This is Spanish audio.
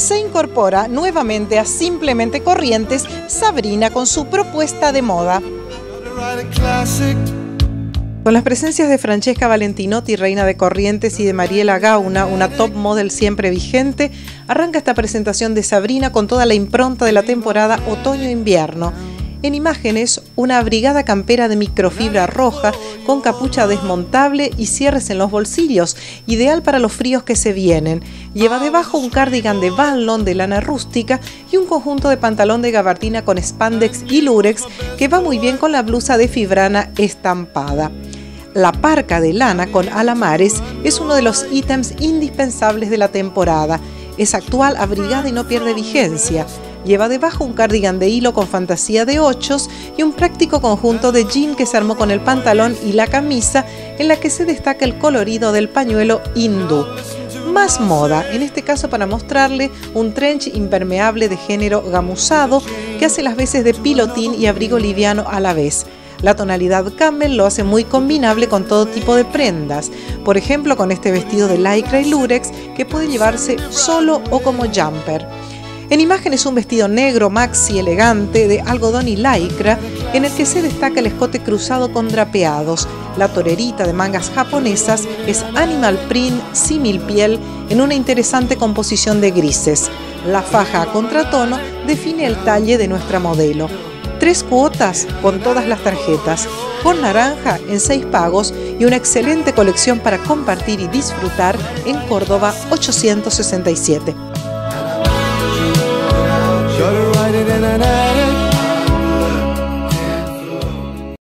se incorpora nuevamente a Simplemente Corrientes Sabrina con su propuesta de moda. Con las presencias de Francesca Valentinotti, reina de Corrientes, y de Mariela Gauna, una top model siempre vigente, arranca esta presentación de Sabrina con toda la impronta de la temporada otoño-invierno en imágenes, una abrigada campera de microfibra roja con capucha desmontable y cierres en los bolsillos, ideal para los fríos que se vienen. Lleva debajo un cardigan de balón de lana rústica y un conjunto de pantalón de gabardina con spandex y lurex que va muy bien con la blusa de fibrana estampada. La parca de lana con alamares es uno de los ítems indispensables de la temporada. Es actual, abrigada y no pierde vigencia. Lleva debajo un cardigan de hilo con fantasía de ochos y un práctico conjunto de jean que se armó con el pantalón y la camisa en la que se destaca el colorido del pañuelo hindú. Más moda, en este caso para mostrarle un trench impermeable de género gamuzado que hace las veces de pilotín y abrigo liviano a la vez. La tonalidad camel lo hace muy combinable con todo tipo de prendas, por ejemplo con este vestido de lycra y lurex que puede llevarse solo o como jumper. En imagen es un vestido negro maxi elegante de algodón y lycra en el que se destaca el escote cruzado con drapeados. La torerita de mangas japonesas es animal print simil piel en una interesante composición de grises. La faja a contratono define el talle de nuestra modelo. Tres cuotas con todas las tarjetas, con naranja en seis pagos y una excelente colección para compartir y disfrutar en Córdoba 867.